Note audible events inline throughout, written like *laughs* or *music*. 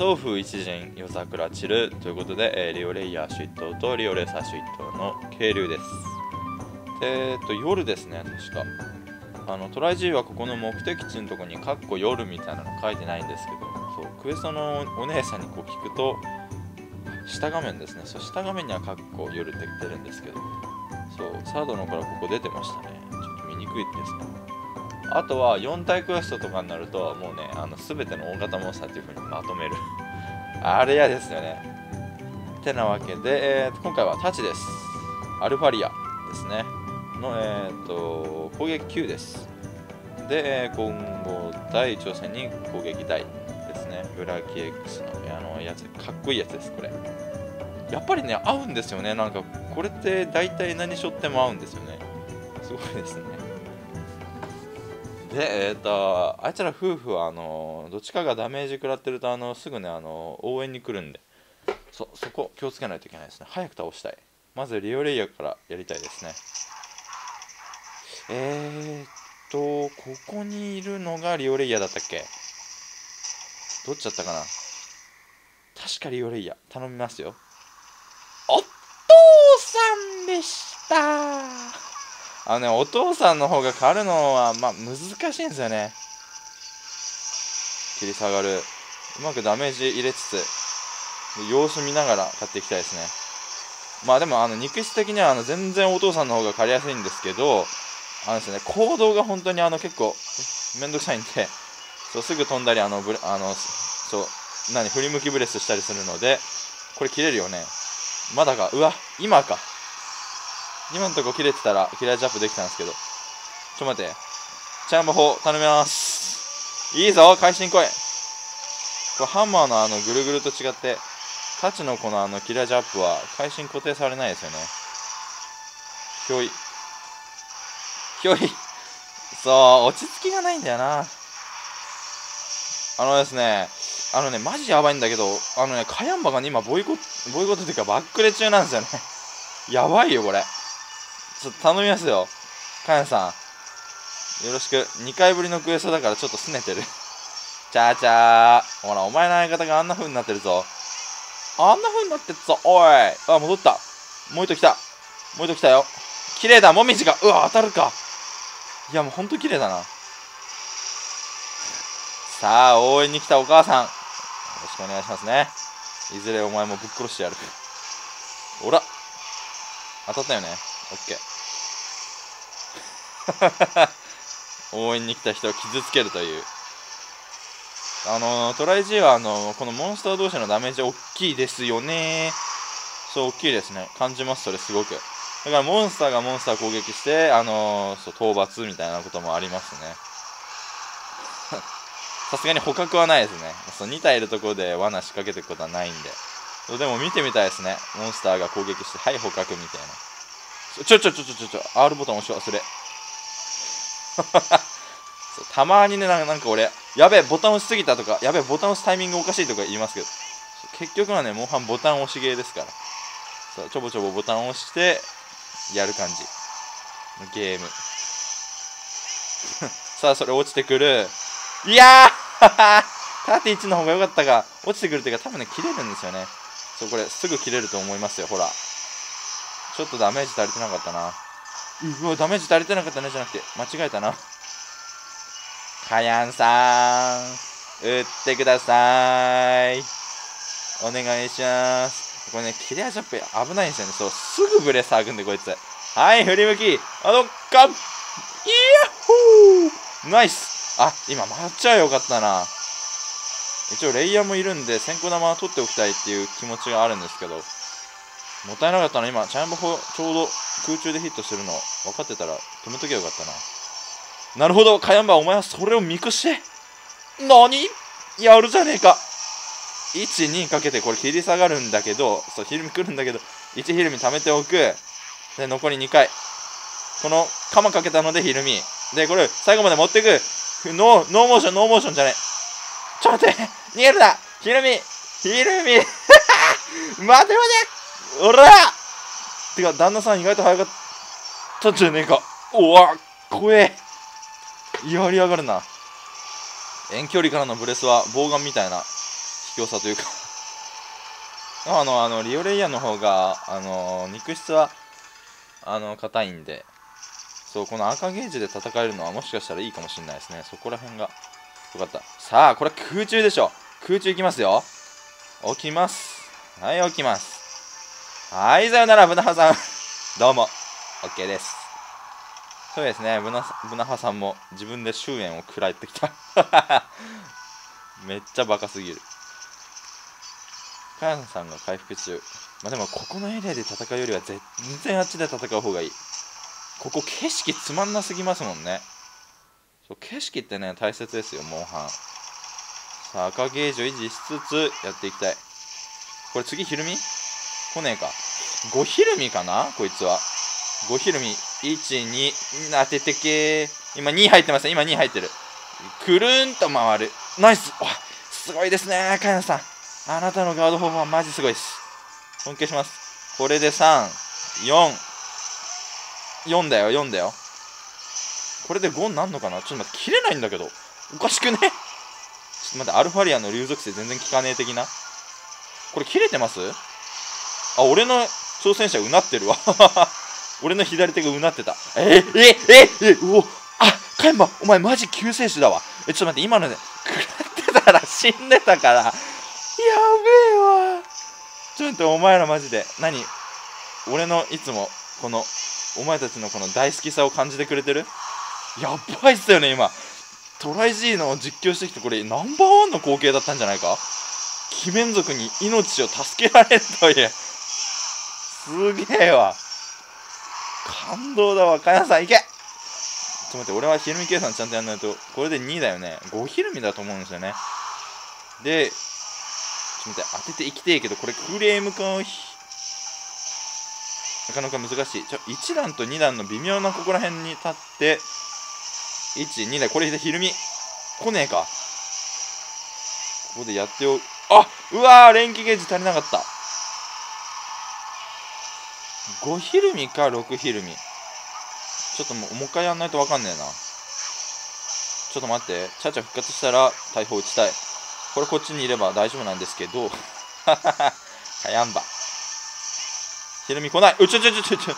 送風一陣夜桜散るということで、えーリオレイヤー出頭とリオレーサー出頭の渓流です。えー、と夜ですね確か。あのトライ G はここの目的地のとこに「かっこ夜」みたいなの書いてないんですけどそうクエストのお姉さんにこう聞くと下画面ですね。そう下画面には「かっこ夜」って出るんですけどそうサードのからここ出てましたね。ちょっと見にくいですね。あとは4体クエストとかになるともうねあの全ての大型モンスターっていう風にまとめる。*laughs* あれ嫌ですよね。てなわけで、えー今回はタチです。アルファリアですね。の、えー、と攻撃9です。で、えー今後第挑戦に攻撃大ですね。ブラキ X のあのやつかっこいいやつですこれ。やっぱりね合うんですよね。なんかこれって大体何しょっても合うんですよね。すごいですね。でえっ、とあいつら夫婦はあのどっちかがダメージ食らってるとあのすぐねあの応援に来るんで。そそこ気をつけないといけないですね。早く倒したい。まずリオレイヤーからやりたいですね。えー、っとここにいるのがリオレイヤーだったっけ？どっちだったかな？確かリオレイヤ。ー頼みますよ。お父さんでしたあのねお父さんの方が狩るのはまあ難しいんですよね。切り下がる。うまくダメージ入れつつ様子見ながら買っていきたいですね。まあでもあの肉質的にはあの全然お父さんの方が狩りやすいんですけどあのですね行動が本当にあの結構めんどくさいんで *laughs* そうすぐ飛んだりあのブレあのそう何振り向きブレスしたりするのでこれ切れるよね。まだか。うわ今か。今のとこ切れてたらキラージャンプできたんですけど。ちょ待って。チャンバ砲頼みます。いいぞ会心来い。これハンマーのあのぐるぐると違ってタチのこのあのキラージャンプは会心固定されないですよね。ひょい。ひょい。そう落ち着きがないんだよな。あのですねあのねマジやばいんだけどあのねカヤンバがね今ボイコボイコットっていうかバックレ中なんですよね。やばいよこれ。ちょっと頼みますよ。カヤンさん。よろしく。2回ぶりのクエストだからちょっと拗ねてる。チャーチャー。ほらお前の相方があんな風になってるぞ。あんな風になってるぞ。おい。あ戻った。もう一人来た。もう一人来たよ。綺麗だ。もみじが。うわ当たるか。いやもうほんと綺麗だな。さあ応援に来たお母さん。よろしくお願いしますね。いずれお前もぶっ殺してやる。ほら。当たったよね。オッケー。*laughs* 応援に来た人を傷つけるという。あのトライ G はあのこのモンスター同士のダメージ大きいですよね。そう大きいですね。感じますそれすごく。だからモンスターがモンスター攻撃してあのそう討伐みたいなこともありますね。*laughs* さすがに捕獲はないですね。そう2体いるところで罠仕掛けていくことはないんで。でも見てみたいですね。モンスターが攻撃してはい捕獲みたいな。ちょちょちょちょちょ R ボタン押し忘れ。*laughs* たまにねなんかなんか俺やべえボタン押しすぎたとかやべえボタン押すタイミングおかしいとか言いますけど結局はねモンハンボタン押しゲーですから。そうちょぼちょぼボタンを押してやる感じ。ゲーム。*laughs* さあそれ落ちてくる。いやー！*laughs* 縦1の方が良かったが落ちてくるっていうか多分ね切れるんですよね。そうこれすぐ切れると思いますよほら。ちょっとダメージ足りてなかったな。うわダメージ足りてなかったねじゃなくて。間違えたな。かやんさん。打ってください。お願いします。これね切れ味アップ危ないんですよね。そうすぐブレス開くんでこいつ。はい振り向き。あのかイヤッホー。ナイス。あ今回っちゃよかったな。一応レイヤーもいるんで先行玉は取っておきたいっていう気持ちがあるんですけど。もったいなかったな今チャイムボちょうど空中でヒットしてるの分かってたら止めときゃよかったな。なるほどカヤンバお前はそれを見越して何？やるじゃねえか。12かけてこれ切り下がるんだけどそうヒルミ来るんだけど1ヒルミ貯めておく。で残り2回。この鎌かけたのでヒルミ。でこれ最後まで持ってく。ノーノーモーションノーモーションじゃねえ。ちょっと待って逃げるな。ヒルミヒルミ。*laughs* 待て待て。おら!てか旦那さん意外と早かったんじゃねえか。おわ怖え。やりやがるな。遠距離からのブレスは棒眼みたいな卑怯さというか。あのあのリオレイヤーの方があの肉質はあの硬いんでそうこの赤ゲージで戦えるのはもしかしたらいいかもしれないですね。そこら辺が。よかった。さあこれ空中でしょ。空中いきますよ。起きます。はい起きます。はいさよならブナハさん。どうも。OK です。そうですねブナブナハさんも自分で終焉を食らってきた。*laughs* めっちゃバカすぎる。カヤンさんが回復中。まあでもここのエリアで戦うよりは全然あっちで戦う方がいい。ここ景色つまんなすぎますもんね。そう景色ってね大切ですよモンハン。さあ赤ゲージを維持しつつやっていきたい。これ次ひるみ来ねえか5ひるみかな？こいつは。5ひるみ。12当ててけ今2入ってます今2入ってる。くるんと回る。ナイス。すごいですねかやさん。あなたのガード方法はマジすごいです。尊敬します。これで34だよ4だよ。これで5になんのかな？ちょっと待って切れないんだけど。おかしくね？ちょっと待ってアルファリアの流属性全然効かねえ的な。これ切れてます？あ俺の挑戦者うなってるわ。*laughs* 俺の左手がうなってた。ええええうお。あカインバお前マジ救世主だわ。えちょっと待って今ので食らってたら *laughs* 死んでたから。やべえわ。ちょっと待ってお前らマジで何？俺のいつもこのお前たちのこの大好きさを感じてくれてる？やばいっすよね今。トライ G の実況してきてこれナンバーワンの光景だったんじゃないか？鬼面族に命を助けられるという。すげえわ。感動だわ。かやさんいけ。ちょっと待って俺はひるみ計算ちゃんとやんないとこれで2だよね。5ひるみだと思うんですよね。でちょっと待って当てていきてえけどこれフレームかなかなか難しい。ちょ1段と2段の微妙なここら辺に立って。12だ。これでひるみ。来ねえか。ここでやっておあうわー連気ゲージ足りなかった。5ひるみか6ひるみちょっともうもう一回やんないと分かんねえな。ちょっと待って。チャチャ復活したら大砲撃ちたい。これこっちにいれば大丈夫なんですけど。*laughs* かやんば。ひるみ来ない。うちょちょちょちょちょ。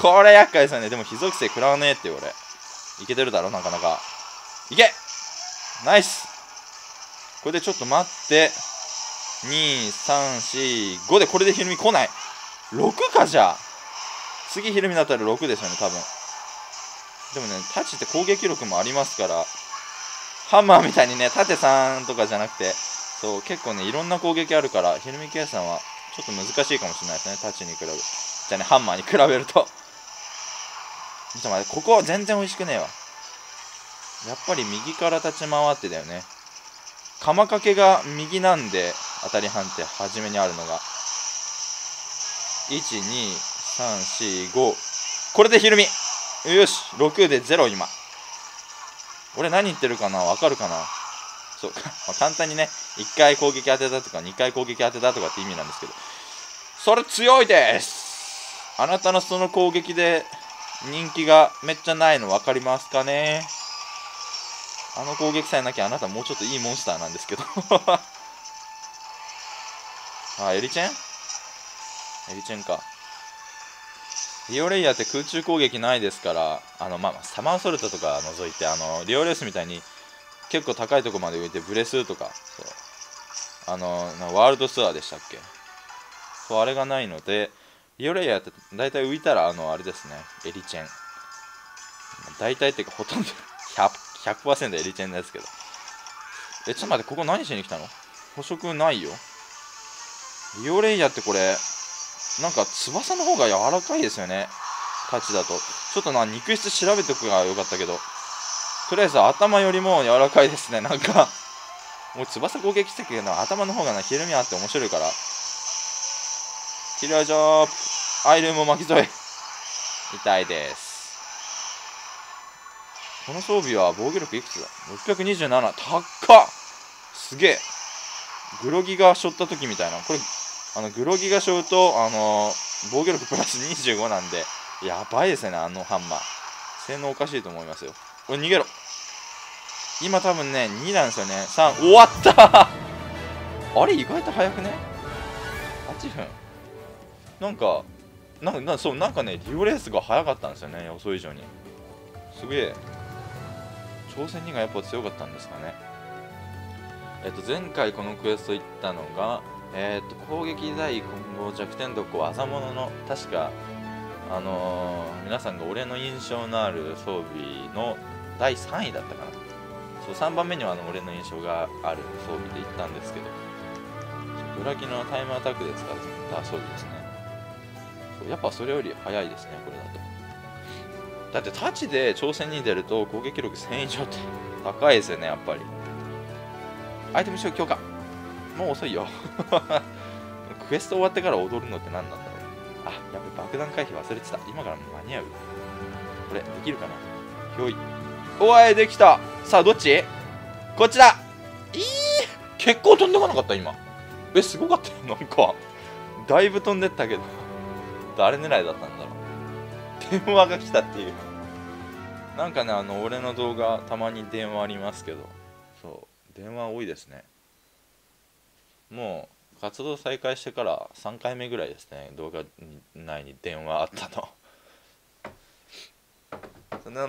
これ厄介ですよね。でも非属性食らわねえって俺。いけてるだろなかなか。いけ。ナイス。これでちょっと待って。2345でこれでひるみ来ない。6かじゃあ。次ひるみだったら6ですよね多分。でもねタチって攻撃力もありますからハンマーみたいにね縦3とかじゃなくてそう結構ねいろんな攻撃あるからひるみ計算はちょっと難しいかもしれないですねタチに比べじゃあねハンマーに比べると。ちょっと待ってここ全然美味しくねえわ。やっぱり右から立ち回ってだよね。釜かけが右なんで当たり判定初めにあるのが。1 2 345これでひるみよし6で0今俺何言ってるかなわかるかなそうか、まあ、簡単にね1回攻撃当てたとか2回攻撃当てたとかって意味なんですけどそれ強いですあなたのその攻撃で人気がめっちゃないの分かりますかねあの攻撃さえなきゃあなたもうちょっといいモンスターなんですけどあエリチェンエリチェンかリオレイヤーって空中攻撃ないですからあのまあサマーソルトとか除いてあのリオレースみたいに結構高いとこまで浮いてブレスとかそう。あのワールドツアーでしたっけ？そうあれがないのでリオレイヤーって大体浮いたらあのあれですね。エリチェン。大体っていうかほとんど100、*laughs* 100%エリチェンですけど。えちょっと待ってここ何しに来たの？捕食ないよ。リオレイヤーってこれなんか翼の方が柔らかいですよね。タチだと。ちょっとな肉質調べておくがよかったけど。とりあえず頭よりも柔らかいですね。なんかもう翼攻撃してくけど頭の方がなひるみあって面白いから。キラージョープ。アイルも巻き添え。痛いです。この装備は防御力いくつだ ?627 高っ！すげえ。グロギが背負った時みたいな。これあのグロギが背負うとあの防御力プラス25なんでやばいですねあのハンマー。性能おかしいと思いますよ。これ逃げろ。今多分ね2なんですよね。3終わった。*laughs* あれ意外と早くね？8分。なんかなんなそうなんかねリオレースが早かったんですよね予想以上に。すげえ。挑戦2がやっぱ強かったんですかね。えっと前回このクエスト行ったのがえっと攻撃第混合弱点毒技物の確かあのー、皆さんが俺の印象のある装備の第3位だったかな。そう3番目にはあの俺の印象がある装備で行ったんですけど。ブラキのタイムアタックで使った装備ですね。そうやっぱそれより速いですねこれだと。だってタッチで挑戦に出ると攻撃力1000以上って高いですよねやっぱり。アイテム使用強化。もう遅いよ。*laughs* クエスト終わってから踊るのって何なんだろう。あやべ爆弾回避忘れてた。今から間に合う。これできるかな。ひょい。おいできた。さあどっち？こっちだ。いい結構飛んでこなかった今。えすごかったよなんか。だいぶ飛んでったけど。誰狙いだったんだろう。電話が来たっていう。なんかねあの俺の動画たまに電話ありますけど。そう。電話多いですね。もう活動再開してから3回目ぐらいですね動画内に電話あったの。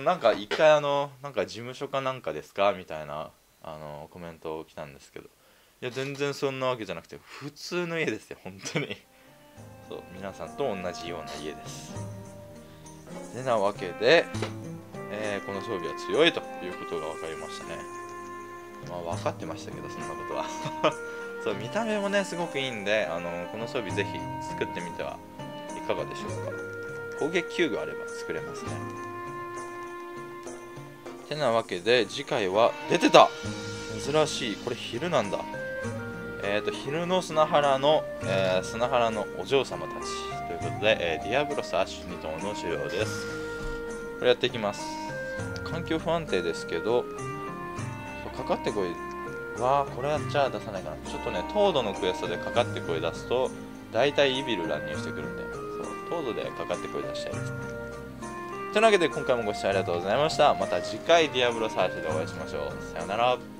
*laughs* なんか一回あのなんか事務所かなんかですか？みたいなあのコメントを来たんですけど。いや全然そんなわけじゃなくて普通の家ですよ本当に。*laughs* そう皆さんと同じような家です。てなわけで、えー、この装備は強いということが分かりましたね。まあ分かってましたけどそんなことは。*laughs* そう見た目もねすごくいいんであのこの装備ぜひ作ってみてはいかがでしょうか。攻撃球具あれば作れますね。てなわけで次回は出てた!珍しいこれ昼なんだ。えーと、昼の砂原の、えー、砂原のお嬢様たち。ということで、えー、ディアブロス・アッシュ2頭の狩猟です。これやっていきます。環境不安定ですけどかかってこい。わあこれはじゃあ出さないかな。ちょっとね凍土のクエストでかかってこい出すと大体イビル乱入してくるんで。そう凍土でかかってこい出したいです。というわけで今回もご視聴ありがとうございました。また次回ディアブロス亜種でお会いしましょう。さよなら。